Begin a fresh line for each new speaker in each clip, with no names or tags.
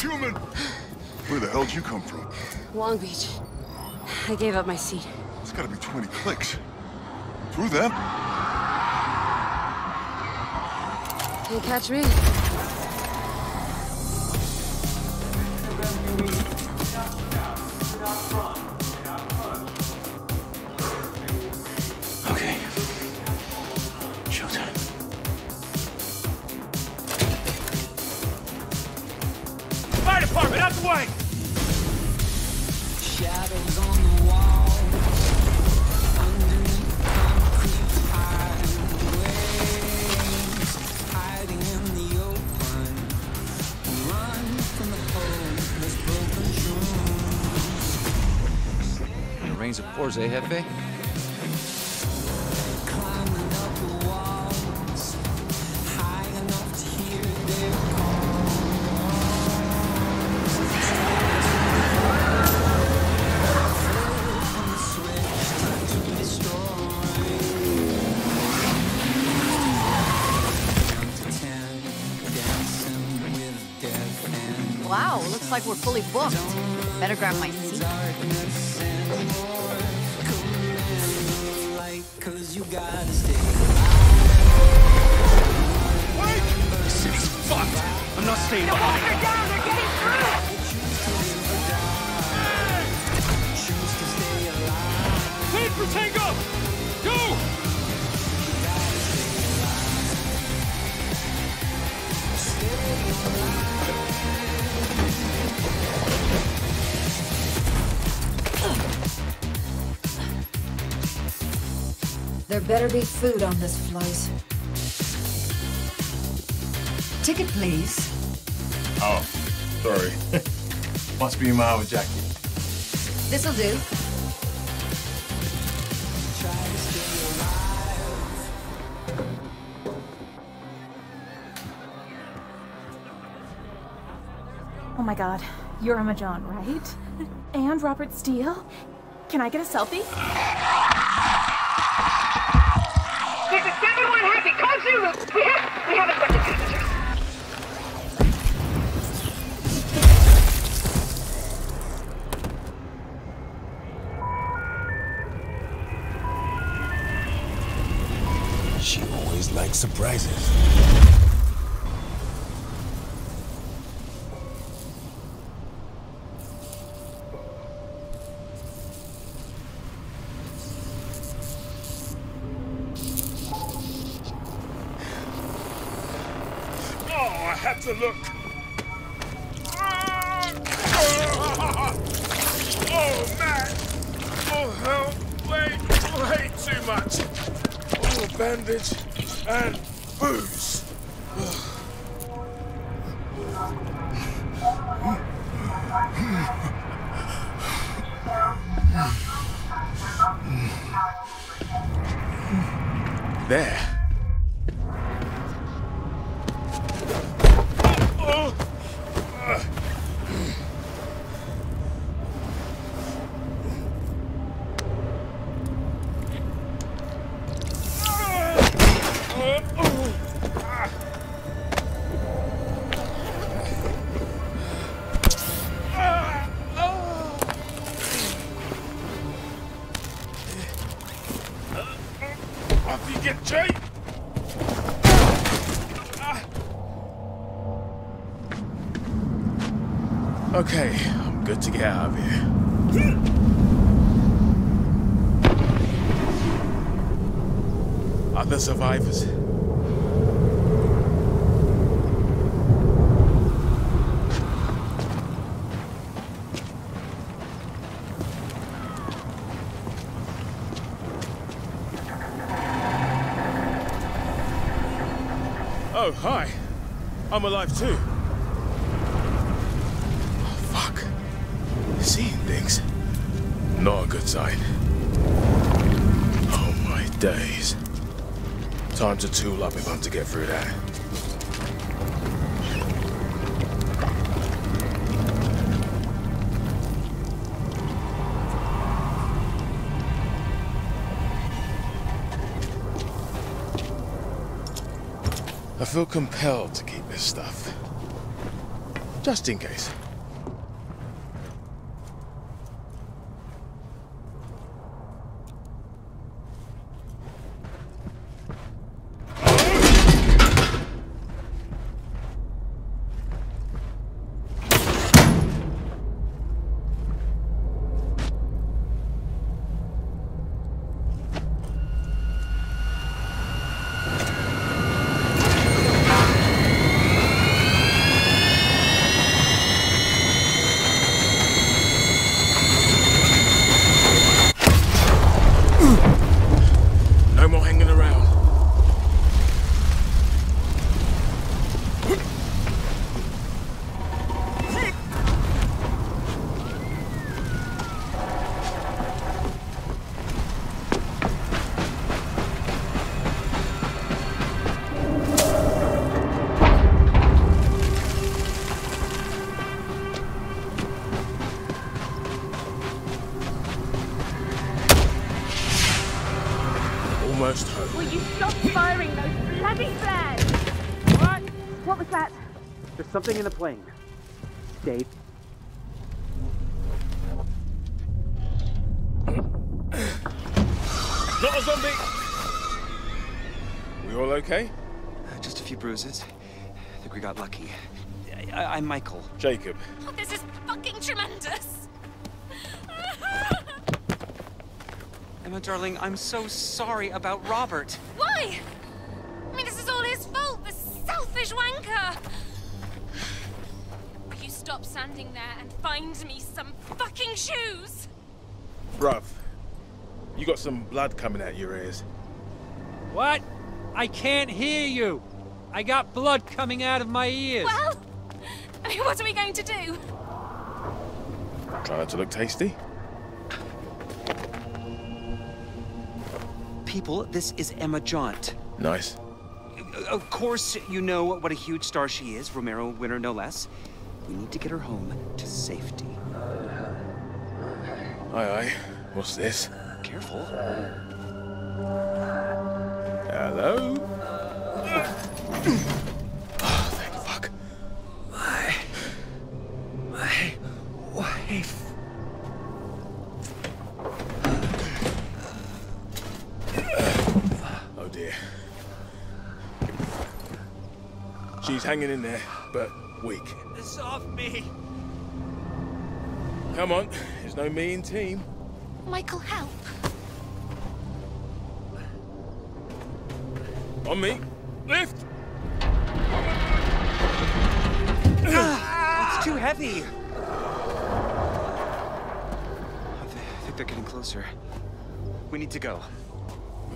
Human! Where the hell did you come from?
Long Beach. I gave up my seat.
It's gotta be 20 clicks. Through them?
Can't catch me.
Hear their
Wow, looks like we're fully booked. Better grab my
better be food on this flight. Ticket, please.
Oh, sorry. Must be my with Jackie.
This'll do.
Oh my god, you're Emma Jaunt, right? And Robert Steele? Can I get a selfie?
Oh, hell. Wait, way too much. Oh, bandage and booze. There. Survivors? Oh, hi. I'm alive too. Tool up if I'm to get through that. I feel compelled to keep this stuff. Just in case.
Michael.
Jacob.
Oh, this is fucking tremendous.
Emma, darling, I'm so sorry about Robert.
Why? I mean, this is all his fault, this selfish wanker. Will you stop standing there and find me some fucking shoes?
Bruv, you got some blood coming out your ears.
What? I can't hear you. I got blood coming out of my ears.
Well, I mean, what are we going to do?
Try not to look tasty.
People, this is Emma Jaunt.
Nice.
Uh, of course, you know what a huge star she is, Romero winner no less. We need to get her home to safety.
Aye, aye. What's this?
Careful.
Hello? Hanging in there, but weak.
It's off me.
Come on, there's no mean team.
Michael, help.
On me. Lift!
It's too heavy. I thi- I think they're getting closer. We need to go.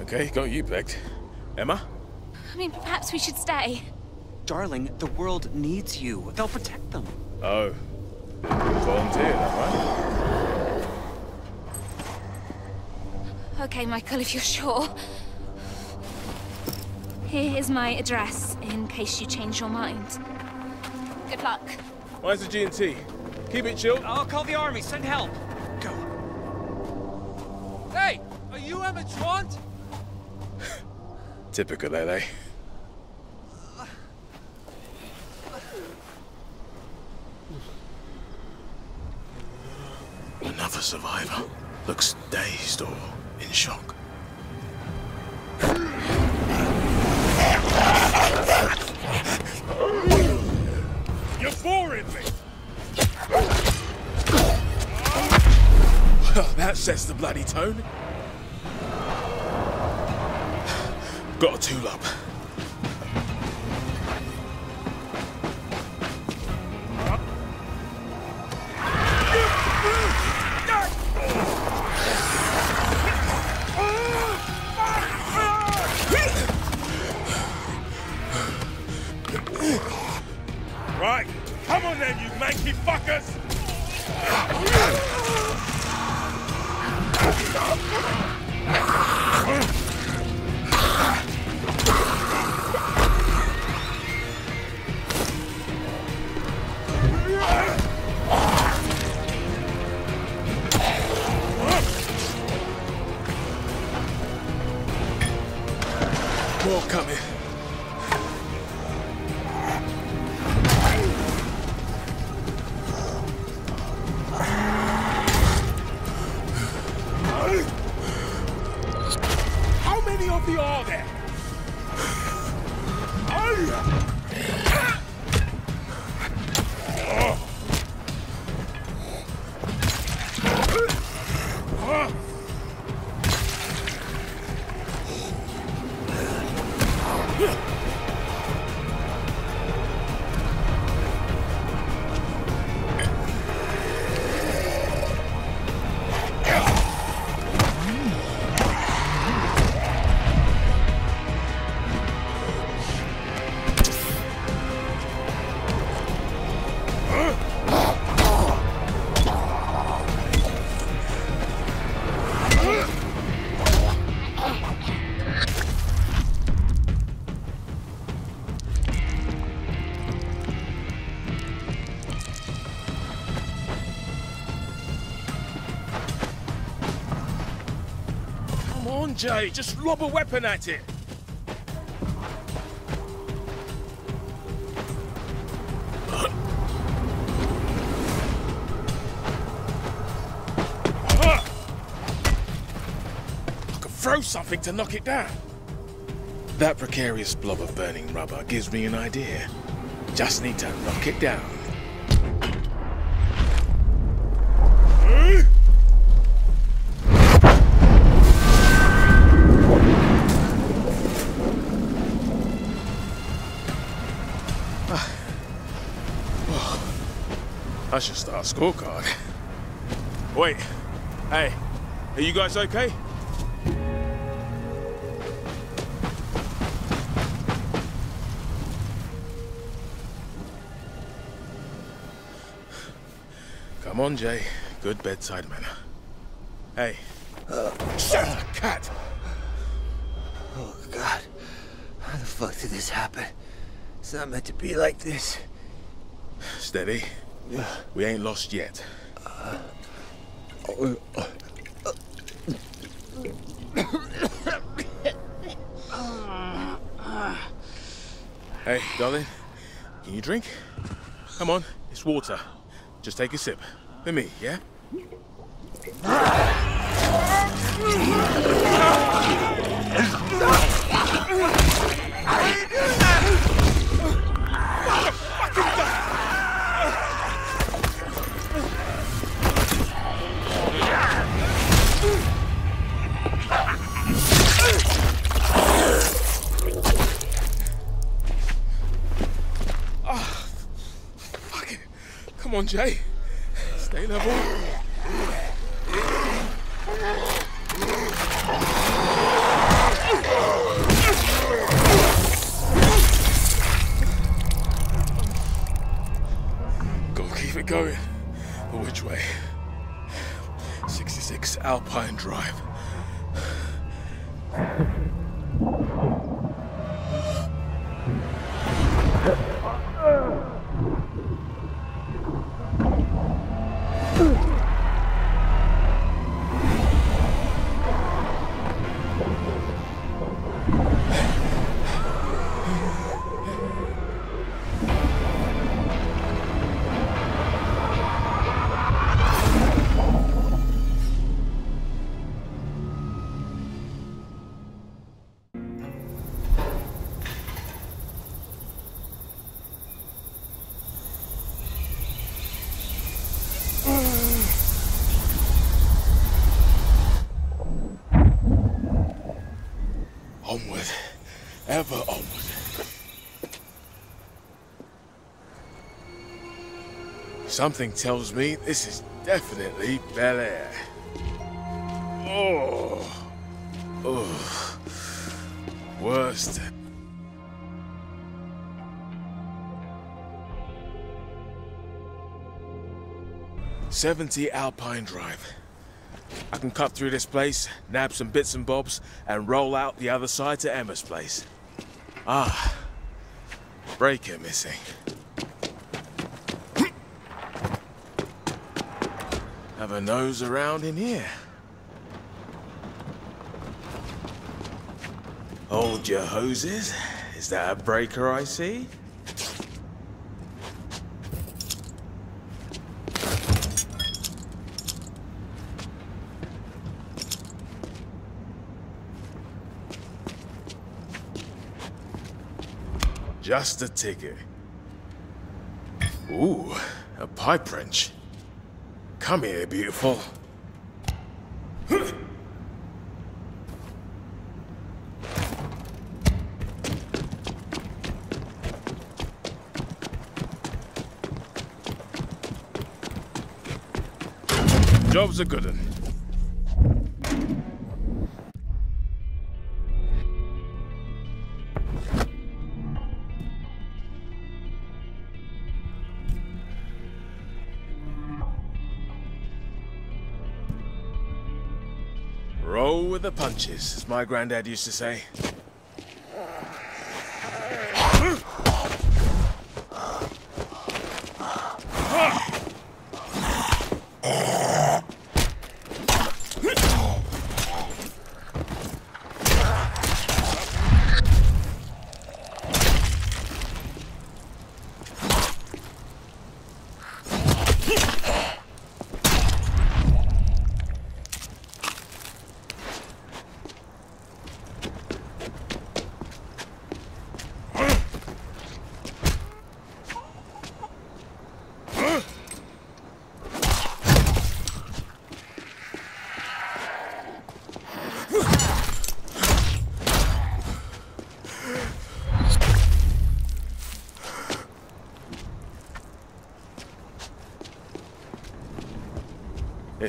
Okay, got you pegged. Emma?
I mean, perhaps we should stay.
Darling, the world needs you. They'll protect them.
Oh. Volunteer, that
Okay, Michael, if you're sure. Here is my address in case you change your mind. Good luck.
right? Where's the G&T? Keep it chill.
I'll call the army. Send help. Go.
Hey, are you Emma Jaunt?
Typical LA. Another Looks dazed or in shock. You're boring me! Well, that sets the bloody tone. Jay, just lob a weapon at it. I could throw something to knock it down. That precarious blob of burning rubber gives me an idea. Just need to knock it down. I should start a scorecard. Wait, hey, are you guys okay? Come on, Jay. Good bedside manner. Hey. Uh, Shut up, cat!
Oh, God. How the fuck did this happen? It's not meant to be like this.
Steady. We ain't lost yet. Hey, darling. Can you drink? Come on, it's water. Just take a sip. For me, yeah? Come on, Jay. Stay level. Gotta keep it going. But which way? 66 Alpine Drive. Something tells me this is definitely Bel Air. Oh. Oh. Worst. Seventy Alpine Drive. I can cut through this place, nab some bits and bobs, and roll out the other side to Emma's place. Ah, breaker missing. never knows around in here. Hold your hoses. Is that a breaker I see? Just a ticket. Ooh, a pipe wrench. Come here, beautiful. Job's a good un. With the punches, as my granddad used to say.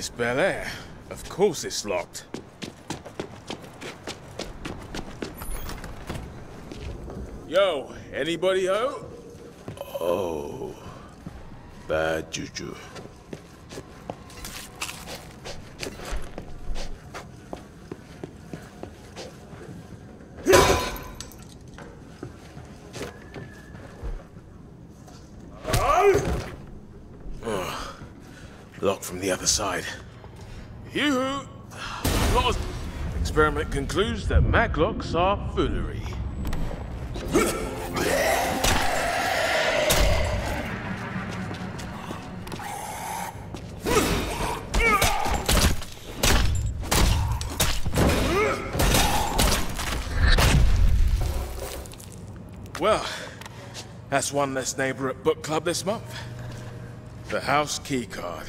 It's Bel Air. Of course it's locked. Yo, anybody home? Oh, bad juju. Oh, locked from the side. Yoo-hoo! Lost. Experiment concludes that Maglocks are foolery. Well, that's one less neighbor at book club this month. The house key card.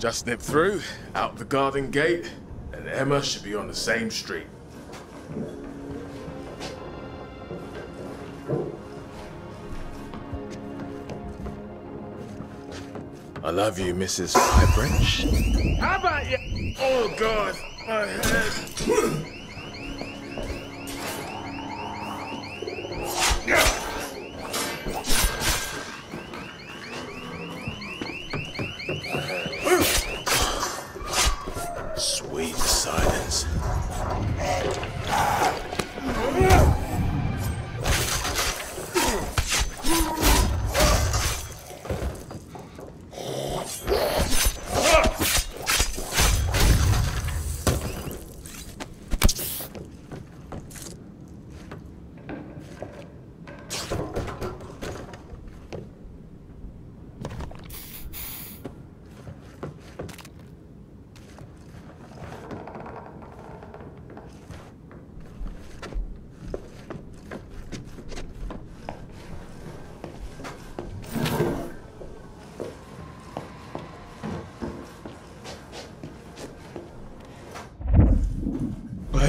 Just nip through, out the garden gate, and Emma should be on the same street. I love you, Mrs. Pipe How about you? Oh, God, my head.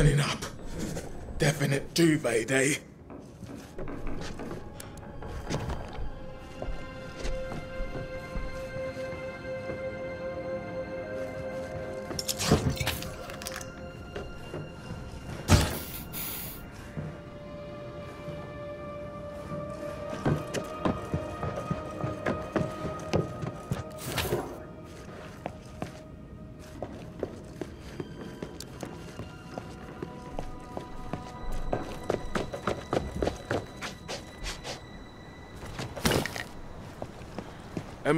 turning up. Definite duvet day.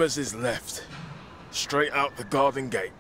Emma's is left. Straight out the garden gate.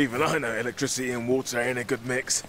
Even I know electricity and water ain't a good mix.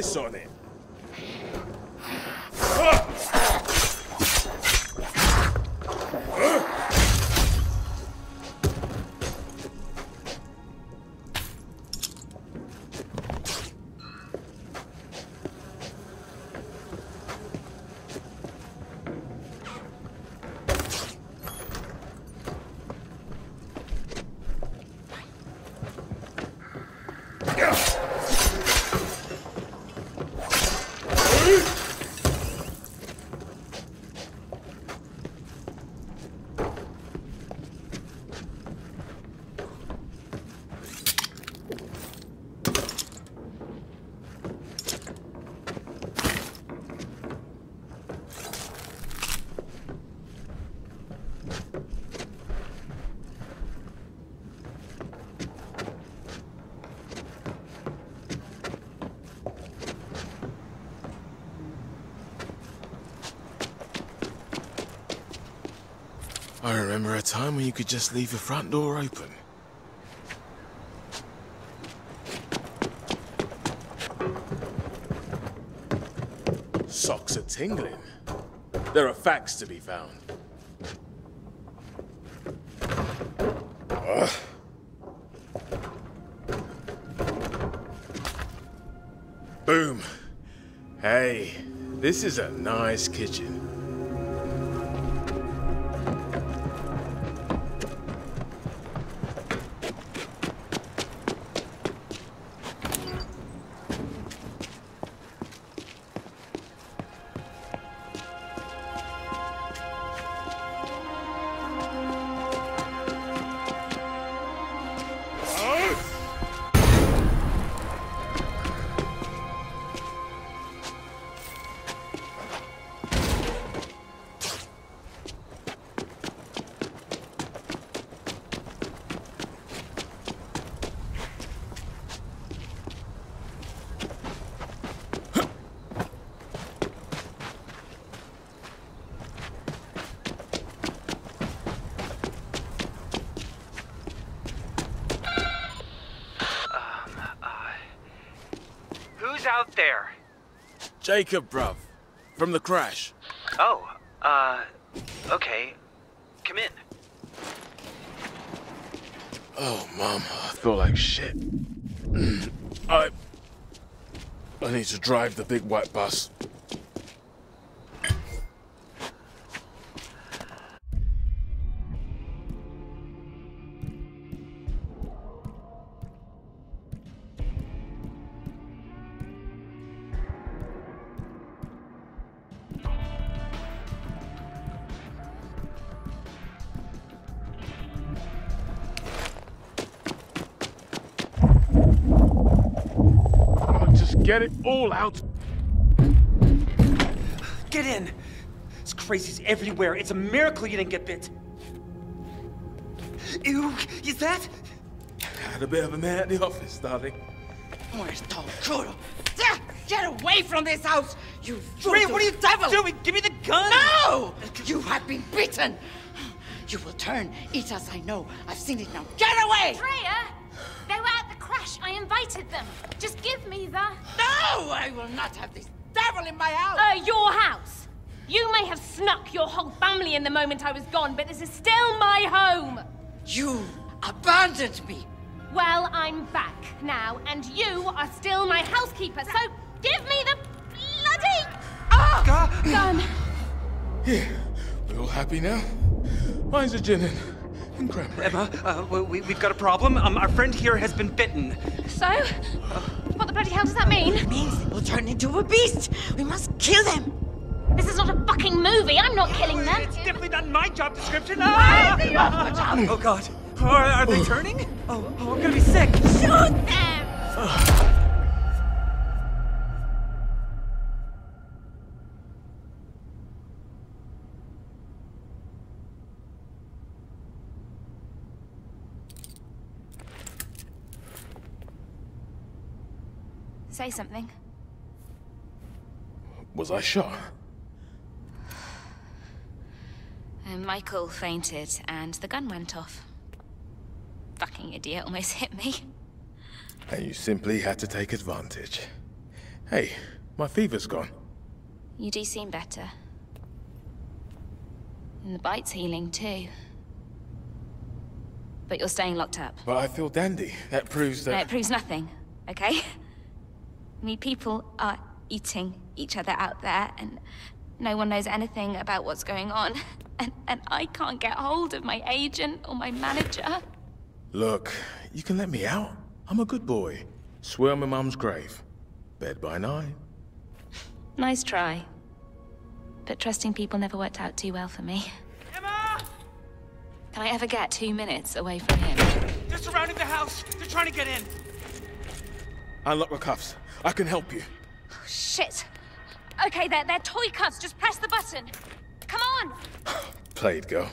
On I remember a time when you could just leave the front door open. Socks are tingling. There are facts to be found. Ugh. Boom. Hey, this is a nice kitchen. Jacob, bruv. From the crash.
Oh, uh, okay. Come in.
Oh, Mom, I feel like shit. I... I need to drive the big white bus. Get it all out.
Get in! This crazy's everywhere. It's a miracle you didn't get bit. Ew, is that?
Had a bit of a man at the office, darling.
Muerto crudo. Yeah, Get away from this house, you
Ray, what are you
devil!
doing? Give me the gun!
No! You have been beaten. You will turn. Eat as I know. I've seen it now. Get away!
Freya! They were at the crash. I invited them. Just give me the...
No! I will not have this devil in my house!
Uh, your house. You may have snuck your whole family in the moment I was gone, but this is still my home.
You abandoned me.
Well, I'm back now, and you are still my housekeeper, so give me the bloody... Ah! Gun!
Here, we all happy now? Mine's a gin and, and cranberry.
Emma, uh, we, we've got a problem. Um, our friend here has been bitten.
So? What the bloody hell does that mean?
It means they will turn into a beast. We must kill them.
This is not a fucking movie. I'm not killing them.
It's definitely not my job description.
Why is he off the job?
Oh, God. Are, are they turning? Oh, oh, I'm gonna be sick.
Shoot them!
Say something.
Was I shot?
Uh, Michael fainted, and the gun went off. Fucking idiot almost hit me.
And you simply had to take advantage. Hey, my fever's gone.
You do seem better. And the bite's healing too. But you're staying locked up.
But I feel dandy. That proves
No,
that...
it proves nothing, okay? I mean, people are eating each other out there, and no one knows anything about what's going on. And, and I can't get hold of my agent or my manager.
Look, you can let me out. I'm a good boy. Swear on my mum's grave. Bed by nine.
Nice try. But trusting people never worked out too well for me.
Emma!
Can I ever get two minutes away from him?
They're surrounding the house. They're trying to get in.
Unlock the cuffs. I can help you.
Shit! Okay, they're, they're toy cuffs. Just press the button. Come on!
Played, girl.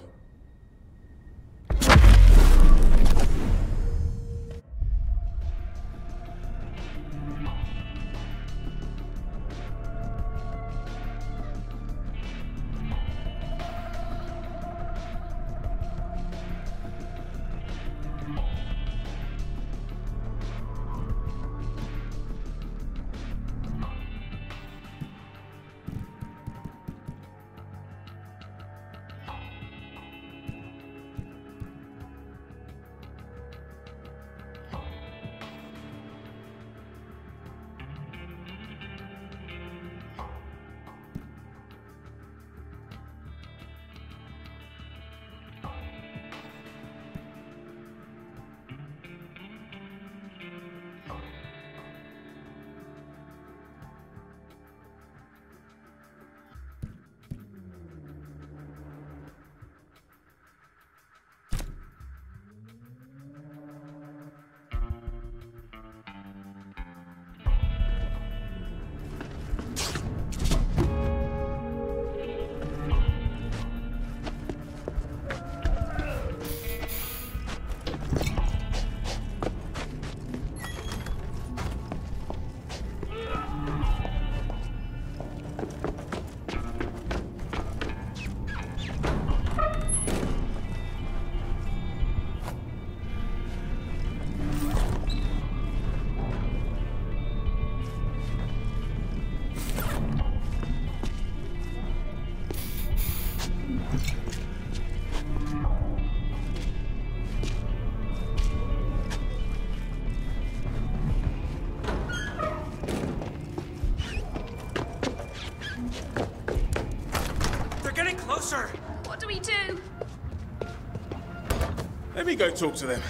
Me go talk to them.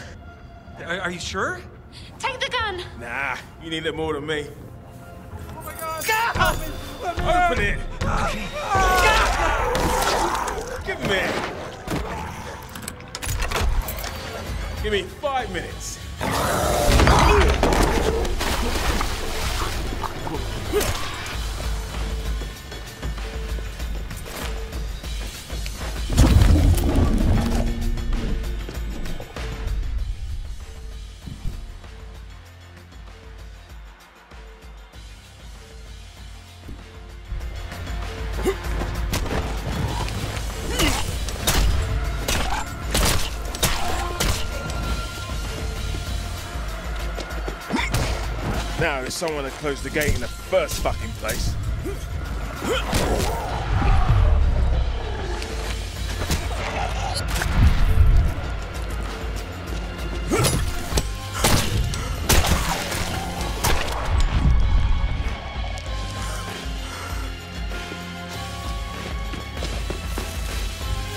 Are, are you sure?
Take the gun.
Nah, you need it more than me.
Oh my God!
Open it! Give me it! Give me five minutes. There's someone that closed the gate in the first fucking place.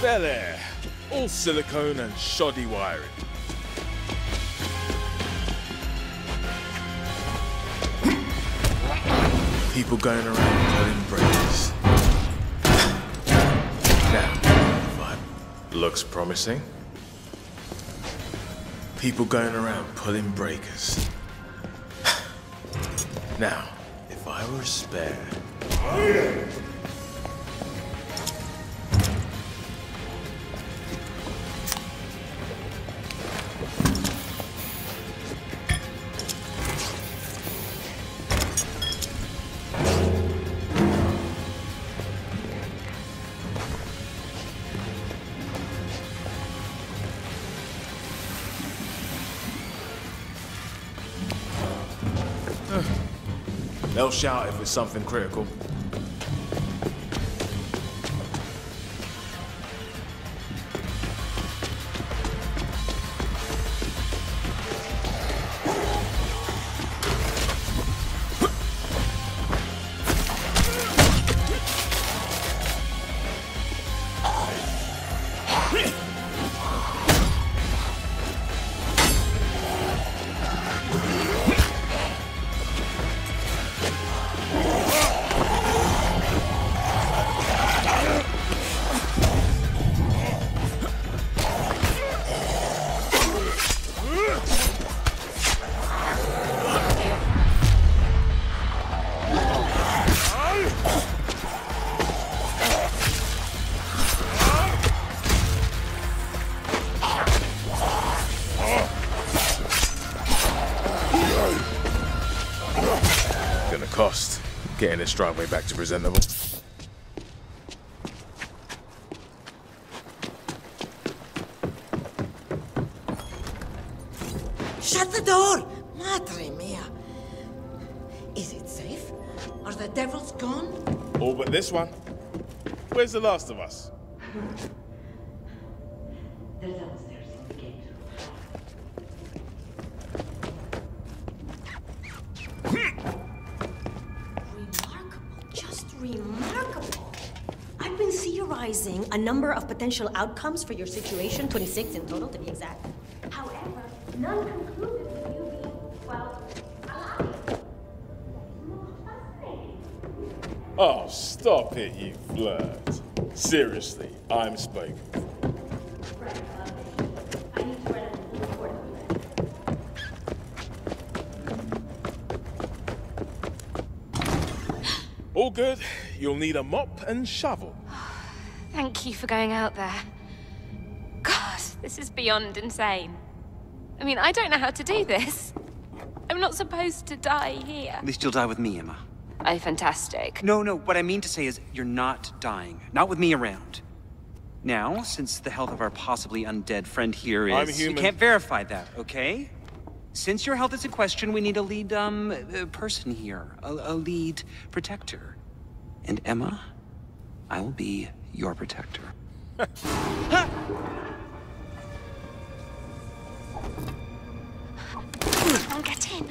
There, there. All silicone and shoddy wiring. People going around pulling breakers. Now, vibe looks promising. People going around pulling breakers. Now, if I were a They'll shout if it's something critical. Getting this driveway back to presentable.
Shut the door! Madre mia! Is it safe? Are the devils gone?
All but this one. Where's the last of us?
Number of potential outcomes for your situation, 26 in total to be exact. However, none concluded with you being, well.
Oh, stop it, you flirt. Seriously, I'm spoken. All good. You'll need a mop and shovel.
Thank you for going out there. God, this is beyond insane. I mean, I don't know how to do this. I'm not supposed to die here.
At least you'll die with me, Emma.
Oh, fantastic.
No, no, what I mean to say is you're not dying. Not with me around. Now, since the health of our possibly undead friend here is...
I'm human.
We can't verify that, okay? Since your health is in question, we need a lead, um, uh, person here. A, a lead protector. And Emma, I will be your protector.
Come on, get in.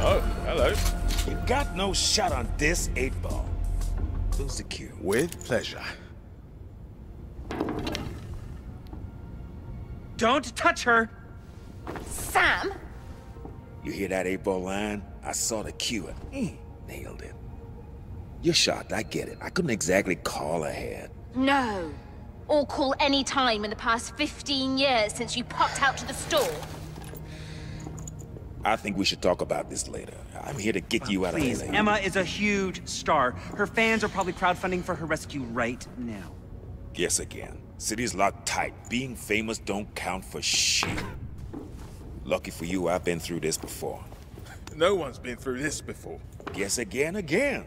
Oh, hello.
You got no shot on this eight ball. Lose the cue.
With pleasure.
Don't touch her!
Sam?
You hear that eight ball line? I saw the cue and mm, nailed it. You're shocked, I get it. I couldn't exactly call ahead.
No. Or call any time in the past 15 years since you popped out to the store.
I think we should talk about this later. I'm here to get you out
Please,
of LA.
Emma is a huge star. Her fans are probably crowdfunding for her rescue right now.
Guess again. City's locked tight. Being famous don't count for shit. Lucky for you, I've been through this before.
No one's been through this before.
Guess again, again.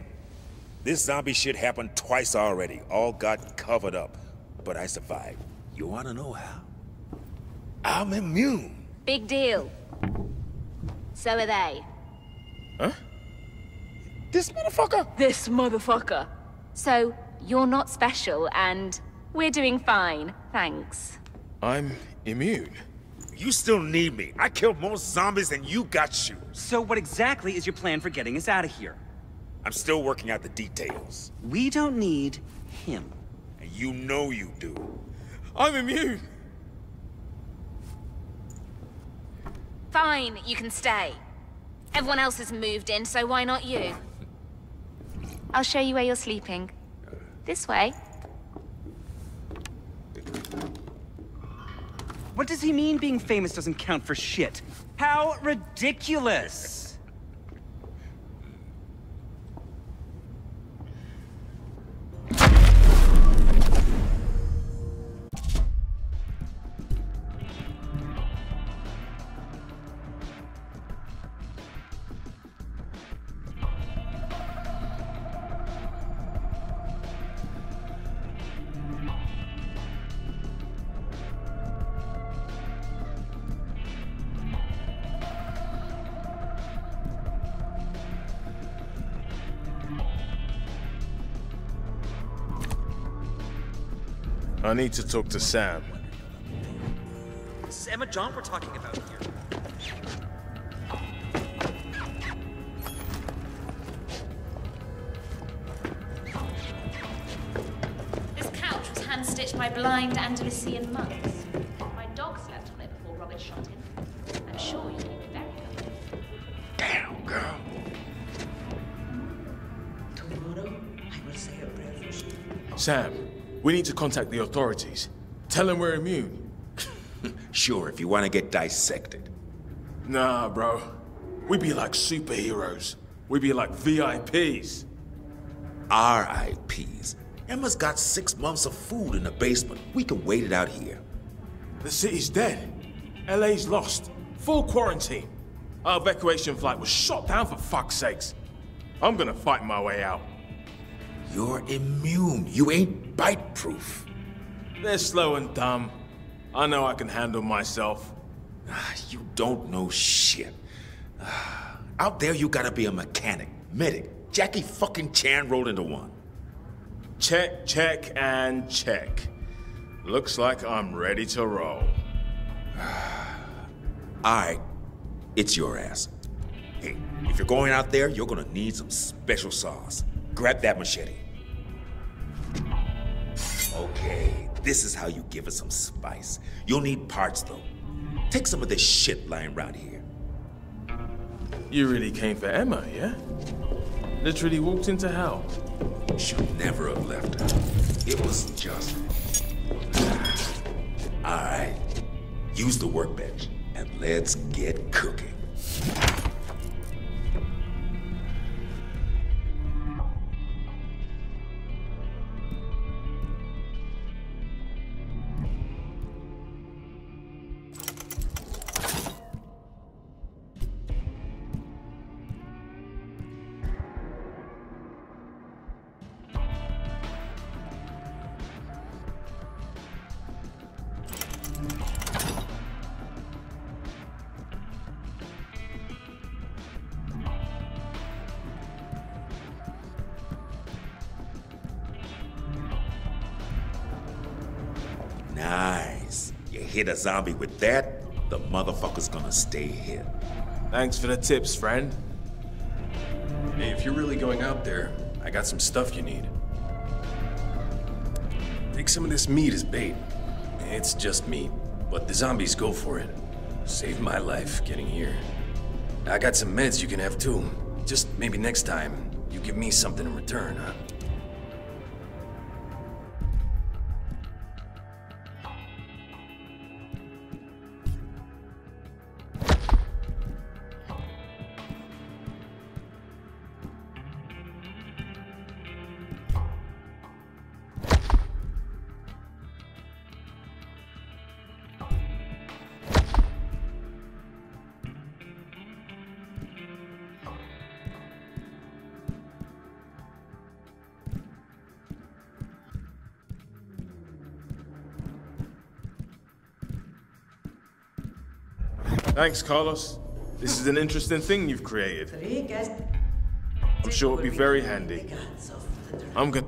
This zombie shit happened twice already. All got covered up. But I survived. You wanna know how? I'm immune.
Big deal. So are they.
Huh?
This motherfucker?
This motherfucker. So, you're not special, and we're doing fine, thanks.
I'm immune.
You still need me. I killed more zombies than you got you.
So what exactly is your plan for getting us out of here?
I'm still working out the details.
We don't need him.
And you know you do.
I'm immune.
Fine, you can stay. Everyone else has moved in, so why not you? I'll show you where you're sleeping. This way.
What does he mean being famous doesn't count for shit? How ridiculous!
I need to talk to Sam.
This is Emma Jaunt we're talking about here.
This couch was hand-stitched by blind Andalusian monks. My dog slept on it before Robert shot him. I'm sure you'll be very happy.
Damn, girl.
Tomorrow, I will say a prayer for you.
Sam, we need to contact the authorities. Tell them we're immune.
Sure, if you want to get dissected.
Nah, bro. We'd be like superheroes. We'd be like VIPs.
RIPs. Emma's got six months of food in the basement. We can wait it out here.
The city's dead. LA's lost. Full quarantine. Our evacuation flight was shot down for fuck's sakes. I'm gonna fight my way out.
You're immune. You ain't bite-proof.
They're slow and dumb. I know I can handle myself.
Ah, you don't know shit. Ah, out there, you gotta be a mechanic, medic. Jackie fucking Chan rolled into one.
Check, check, and check. Looks like I'm ready to roll.
Alright, it's your ass. Hey, if you're going out there, you're gonna need some special sauce. Grab that machete. Okay, this is how you give it some spice. You'll need parts though. Take some of this shit lying around here.
You really came for Emma, yeah? Literally walked into hell.
Should never have left her. It was just. Alright, use the workbench and let's get cooking. Hit a zombie with that, the motherfucker's gonna stay hit.
Thanks for the tips, friend.
if you're really going out there, I got some stuff you need. Take some of this meat as bait. It's just meat, but the zombies go for it. Saved my life getting here. I got some meds you can have too. Just maybe next time, you give me something in return, huh?
Thanks, Carlos. This is an interesting thing you've created. I'm sure it'll be very handy. I'm gonna...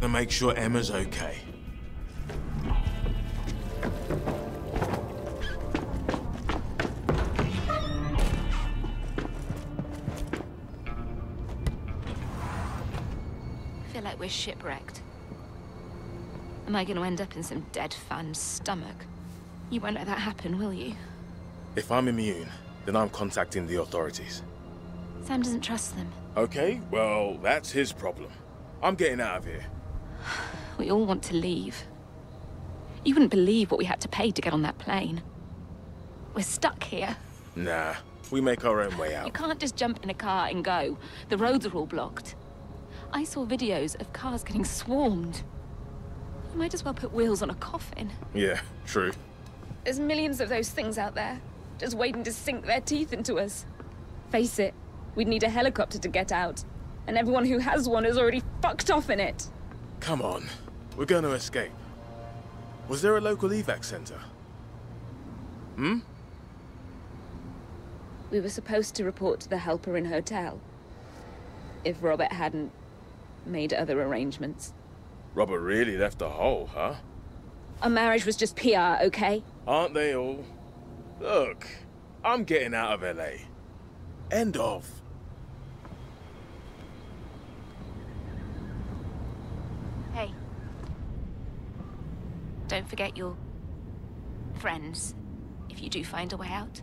gonna make sure Emma's okay.
I feel like we're shipwrecked. Am I going to end up in some dead fan's stomach? You won't let that happen, will you?
If I'm immune, then I'm contacting the authorities.
Sam doesn't trust them.
Okay, well, that's his problem. I'm getting out of here.
We all want to leave. You wouldn't believe what we had to pay to get on that plane. We're stuck here.
Nah, we make our own way out.
You can't just jump in a car and go. The roads are all blocked. I saw videos of cars getting swarmed. You might as well put wheels on a coffin.
Yeah, true.
There's millions of those things out there, just waiting to sink their teeth into us. Face it, we'd need a helicopter to get out. And everyone who has one is already fucked off in it.
Come on, we're gonna escape. Was there a local evac center? Hmm?
We were supposed to report to the Halperin hotel. If Robert hadn't made other arrangements.
Robert really left a hole, huh?
Our marriage was just PR, okay?
Aren't they all? Look, I'm getting out of LA. End of.
Hey. Don't forget your friends if you do find a way out.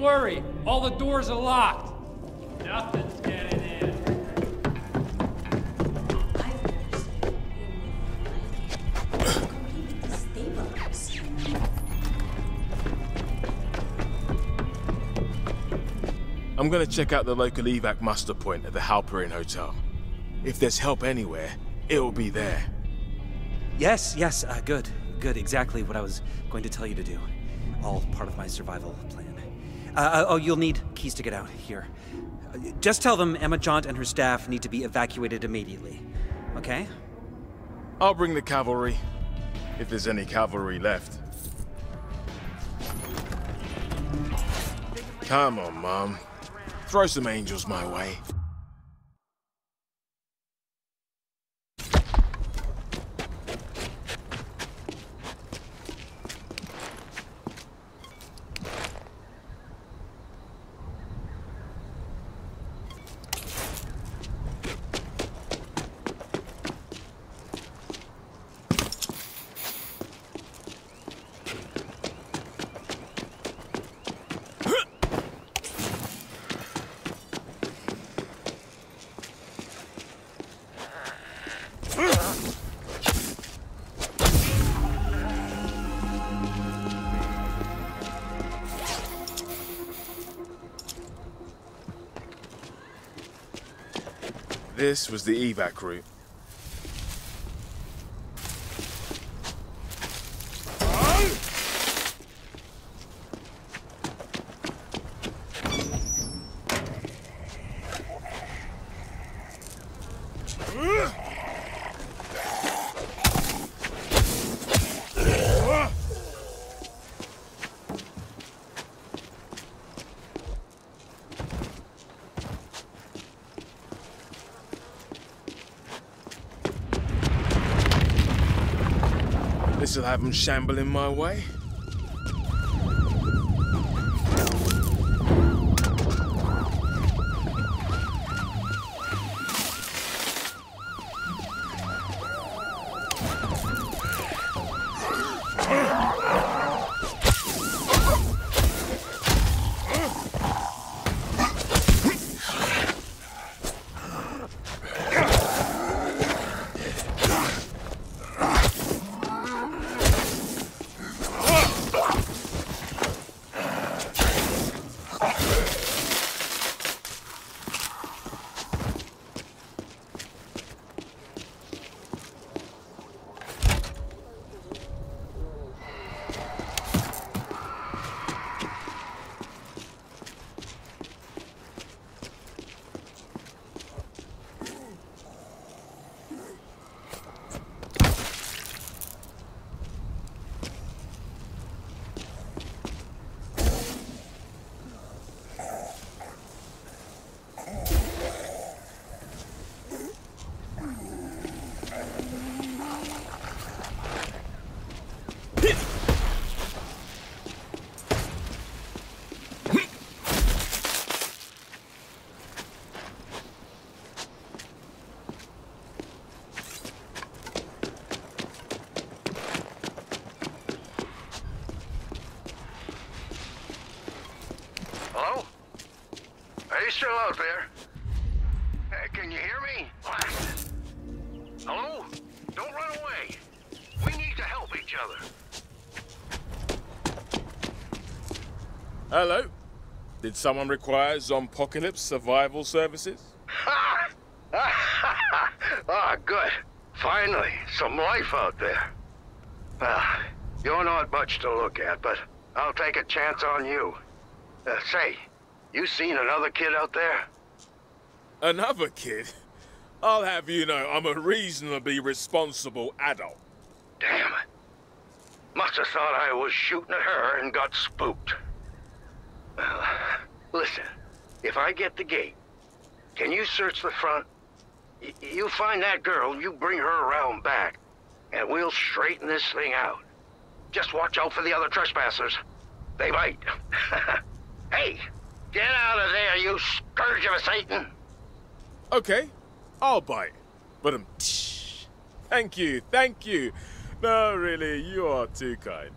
Don't worry, all the doors are locked. Nothing's getting in.
I'm gonna check out the local evac muster point at the Halperin Hotel. If there's help anywhere, it'll be there.
Yes, yes, uh, good. Good, exactly what I was going to tell you to do. All part of my survival plan. Uh, uh, oh, you'll need keys to get out. Here. Uh, Just tell them Emma Jaunt and her staff need to be evacuated immediately. Okay?
I'll bring the cavalry, if there's any cavalry left. Come on, Mom. Throw some angels my way. This was the evac route. This'll have them shambling my way.
Hello? Are you still out there? Hey, can you hear me? Hello? Don't run away. We need to help each other.
Hello? Did someone require Zompocalypse survival services?
Ah, good. Finally, some life out there. Well, you're not much to look at, but I'll take a chance on you. Uh, say, you seen another kid out there?
Another kid? I'll have you know I'm a reasonably responsible adult.
Damn it. Must have thought I was shooting at her and got spooked. Well, listen, if I get the gate, can you search the front? Y you find that girl, you bring her around back, and we'll straighten this thing out. Just watch out for the other trespassers. They bite. hey, get out of there, you scourge of a Satan!
Okay, I'll bite. But um, thank you, thank you. No, really, you are too kind.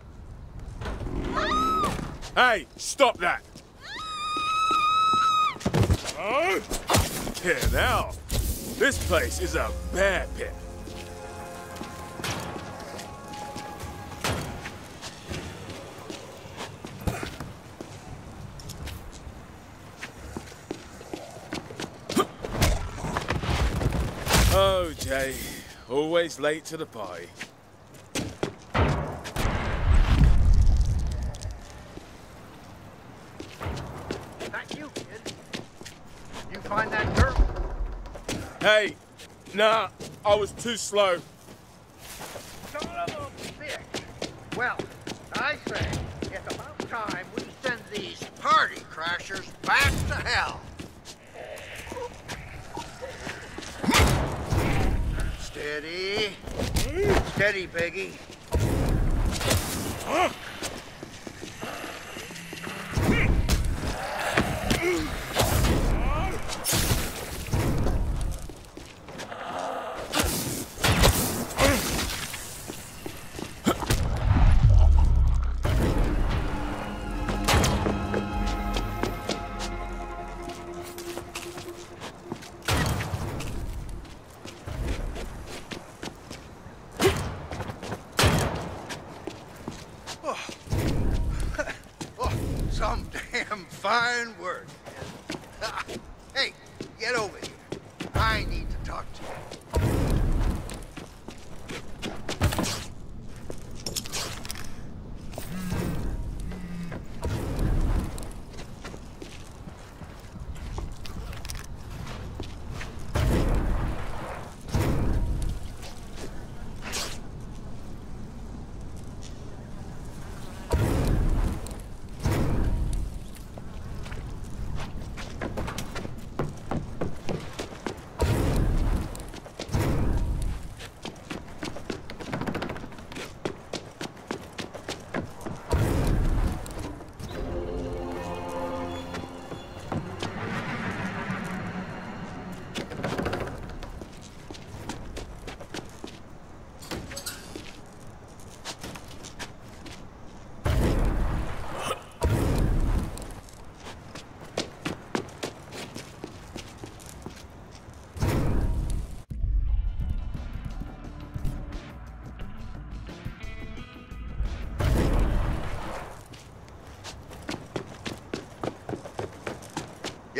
Hey, stop that! Oh, here now. This place is a bear pit. Oh, Jay. Always late to the party.
find that girl?
Hey, nah, I was too slow.
Son of a bitch. Well, I say, it's about time we send these party crashers back to hell. Steady. Steady, Peggy. Huh?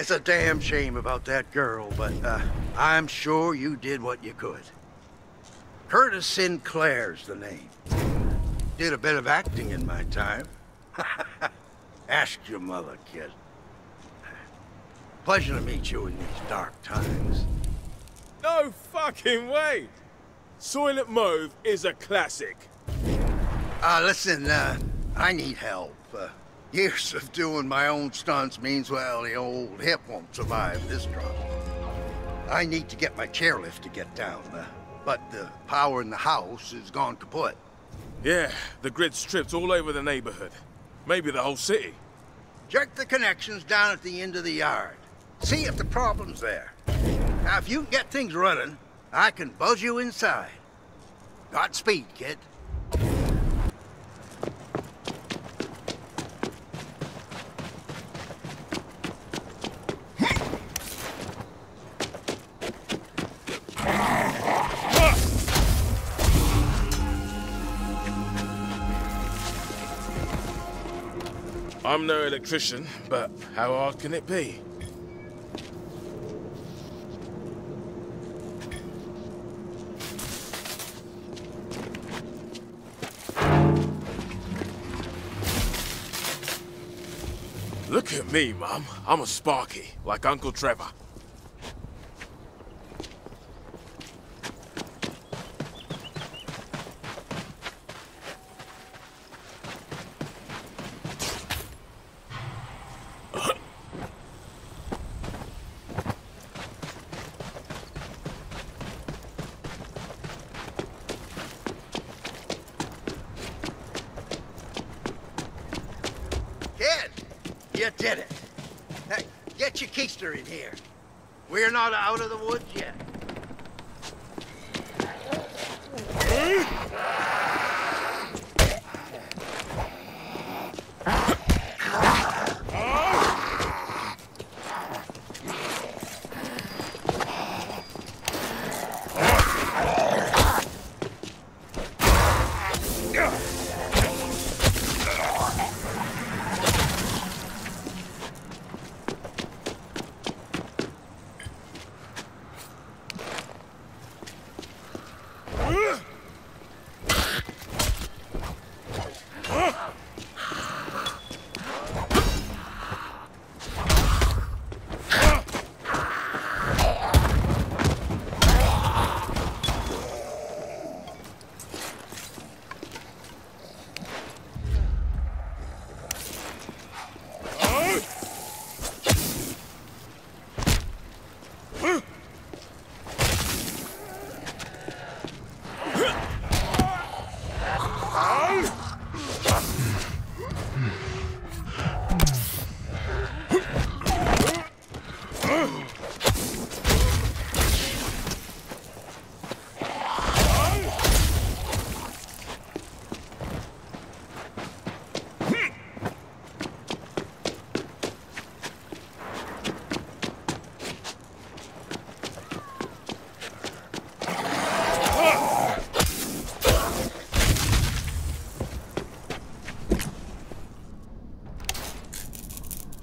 It's a damn shame about that girl, but uh, I'm sure you did what you could. Curtis Sinclair's the name. Did a bit of acting in my time. Ask your mother, kid. Pleasure to meet you in these dark times.
No fucking way! Soylent Mauve is a classic.
Uh, listen, uh, I need help. Uh, years of doing my own stunts means, well, the old hip won't survive this drop. I need to get my chairlift to get down, uh, but the power in the house is gone kaput.
Yeah, the grid's stripped all over the neighborhood. Maybe the whole city.
Check the connections down at the end of the yard. See if the problem's there. Now, if you can get things running, I can buzz you inside. Godspeed, kid.
I'm no electrician, but how hard can it be? Look at me, Mum. I'm a Sparky, like Uncle Trevor.
Kid, you did it. Hey, get your keister in here. We're out of the woods yet.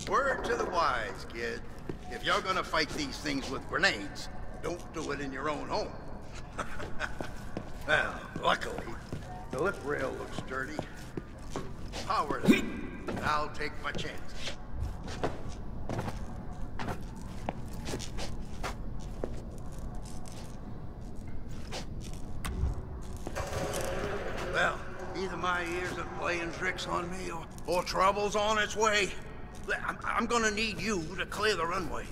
Word to the wise, kid. If you're gonna fight these things with grenades, don't do it in your own home. well, luckily, the lip rail looks dirty. Power it. I'll take my chance. Well, either my ears are playing tricks on me or, or trouble's on its way. I'm, I'm gonna need you to clear the runway.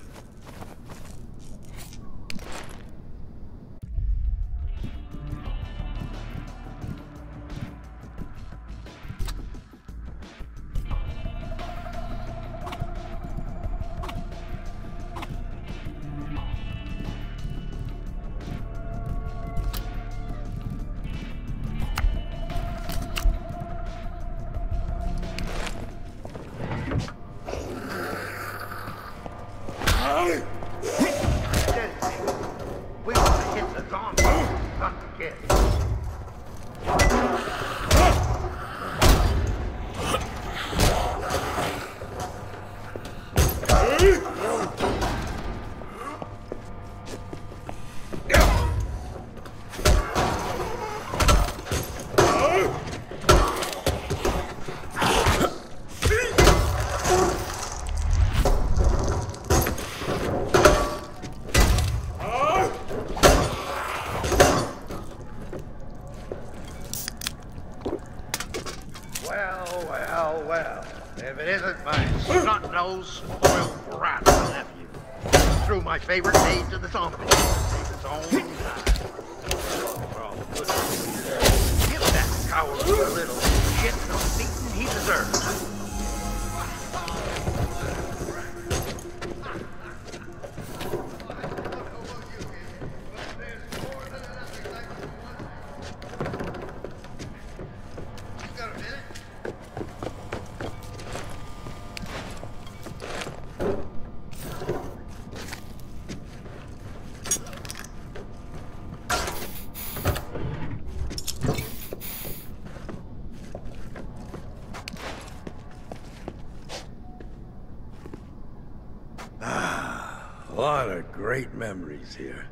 Memories here.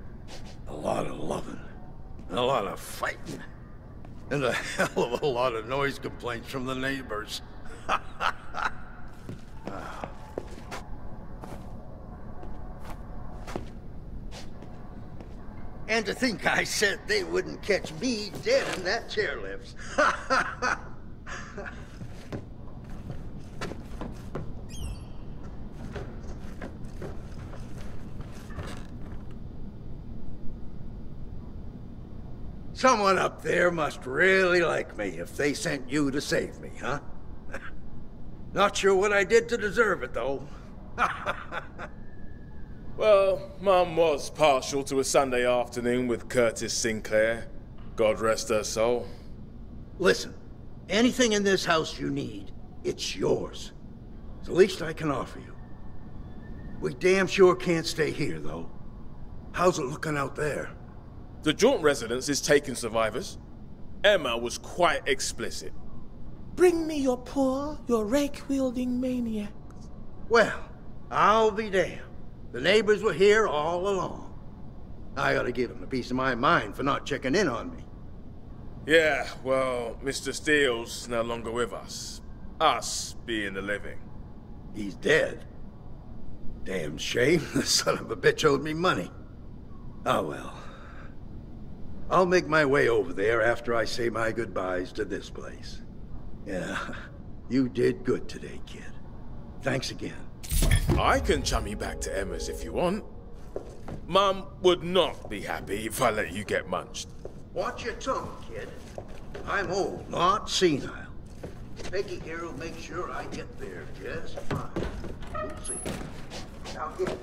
A lot of loving. And a lot of fighting. And a hell of a lot of noise complaints from the neighbors.
And to think I said they wouldn't catch me dead in that chairlift.
Someone up there must really like me if they sent you to save me, huh? Not sure what I did to deserve it, though.
Well, Mum was partial to a Sunday afternoon with Curtis Sinclair. God rest her soul.
Listen, anything in this house you need, it's yours. It's the least I can offer you. We damn sure can't stay here, though. How's it looking out there?
The Jaunt residence is taking survivors. Emma was quite explicit. Bring me your poor, your rake-wielding maniacs.
Well, I'll be damned. The neighbors were here all along. I ought to give them a piece of my mind for not checking in on me.
Yeah, well, Mr. Steele's no longer with us. Us being the living.
He's dead. Damn shame. The son of a bitch owed me money. Oh well. I'll make my way over there after I say my goodbyes to this place. Yeah, you did good today, kid. Thanks again.
I can chum you back to Emma's if you want. Mum would not be happy if I let you get munched.
Watch your tongue, kid. I'm old, not senile. Peggy here will make sure I get there just fine. We'll see. Now get.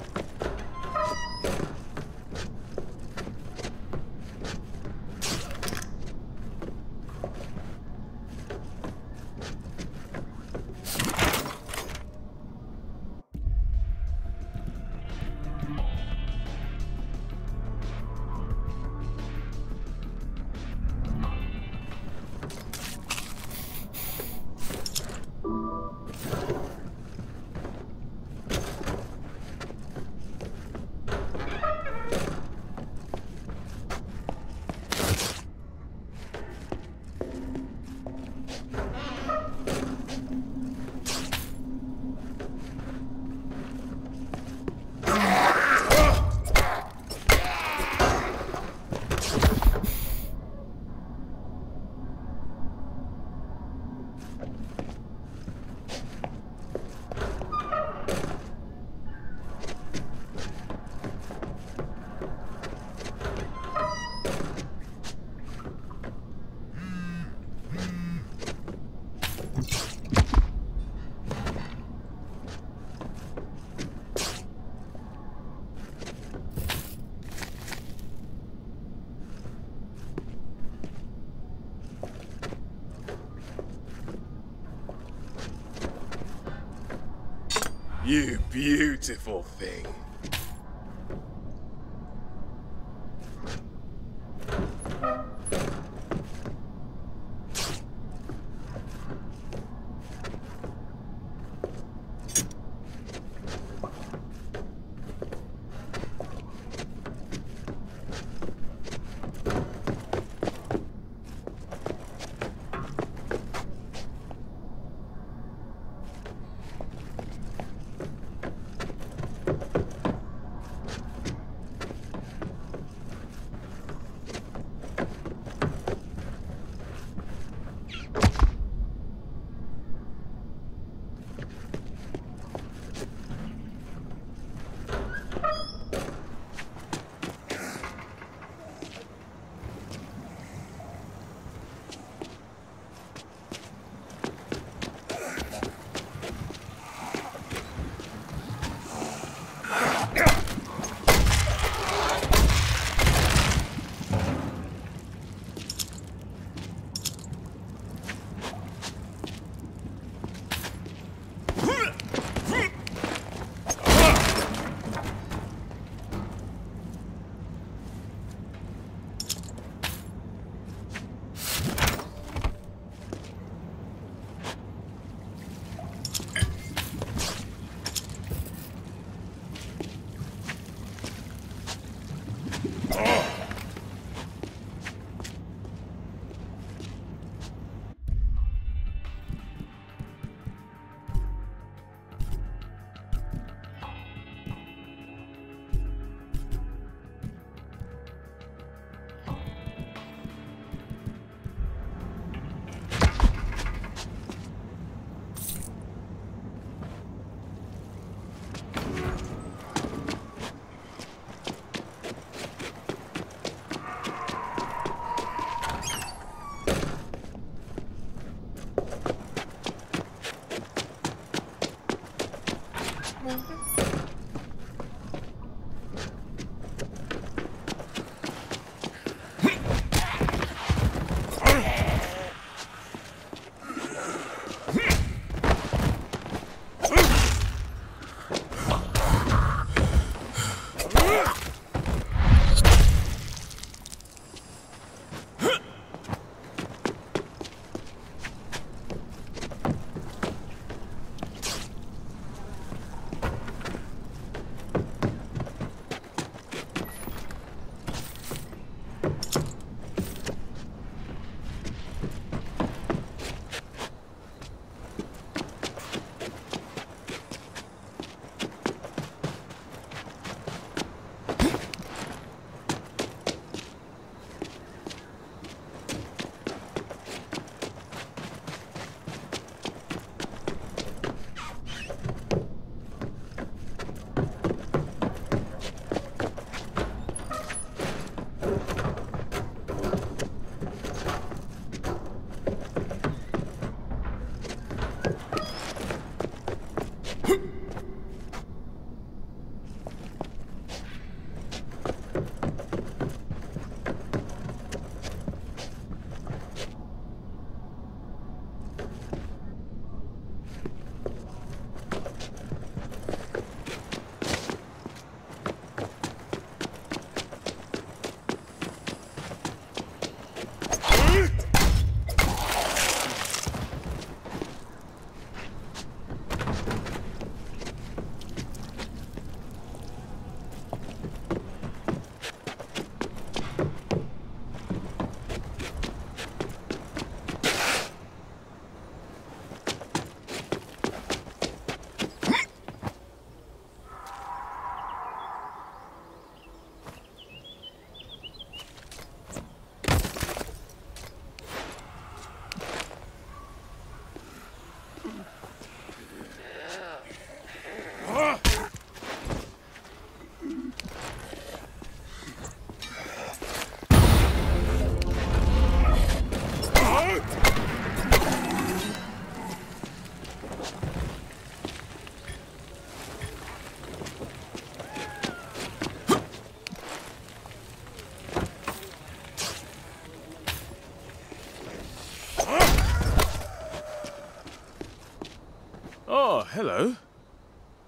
Hello.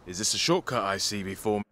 Is this a shortcut I see before me?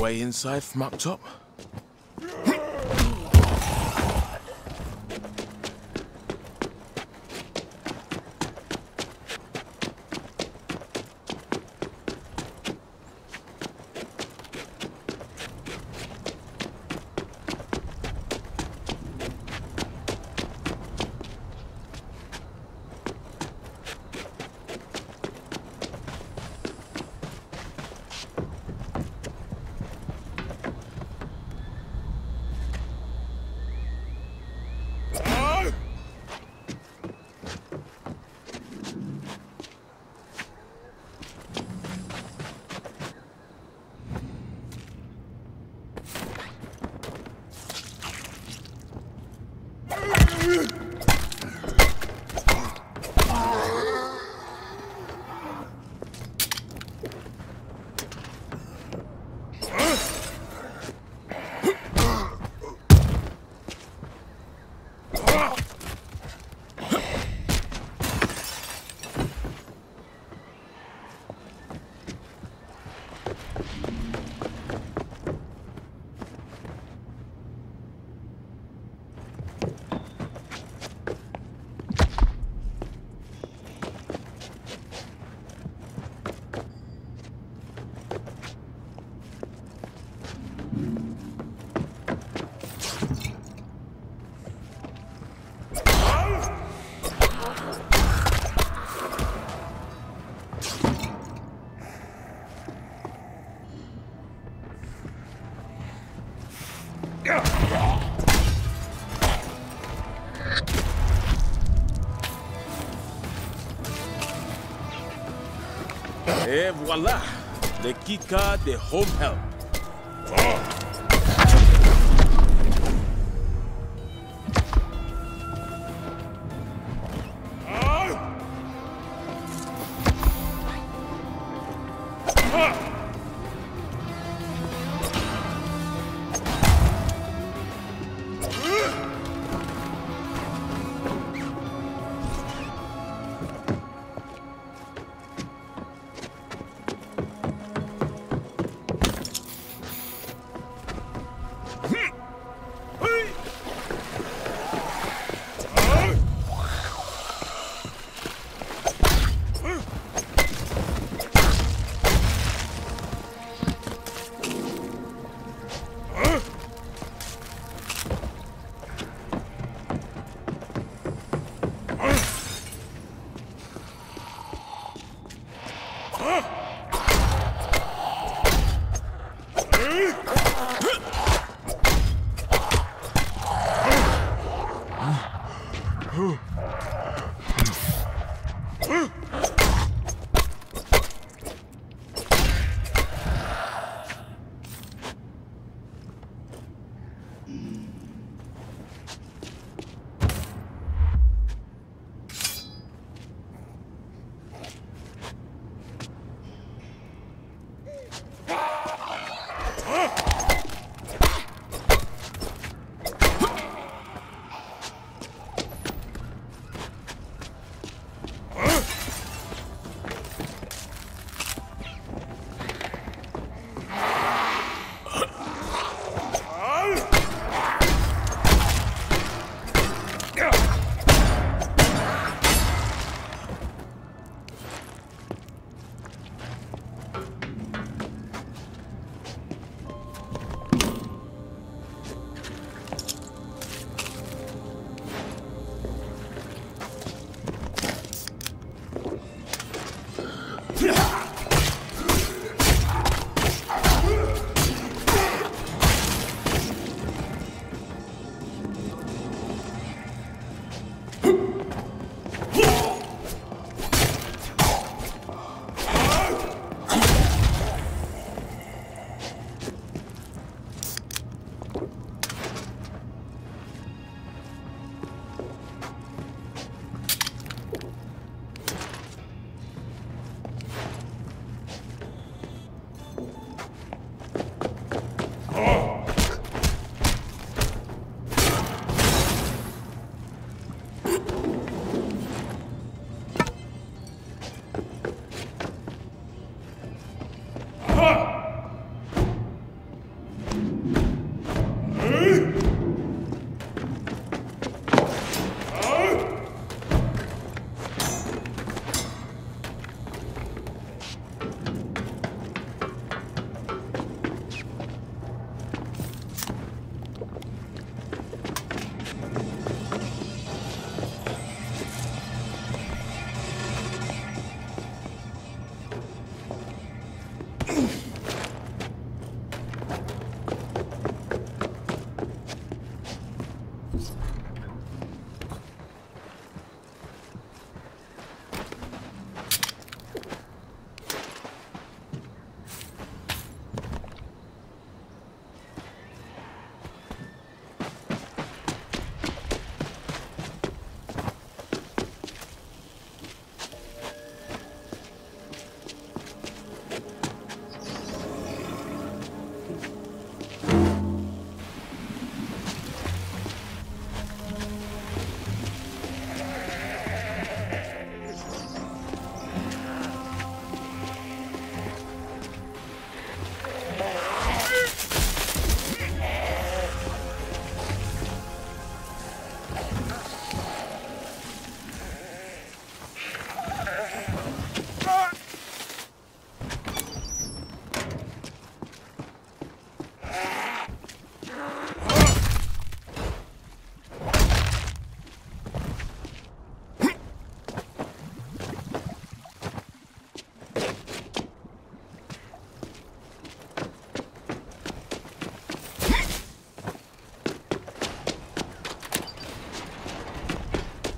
Way inside from up top? Et voilà, le keycard de Home Help.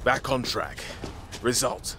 Back on track. Result.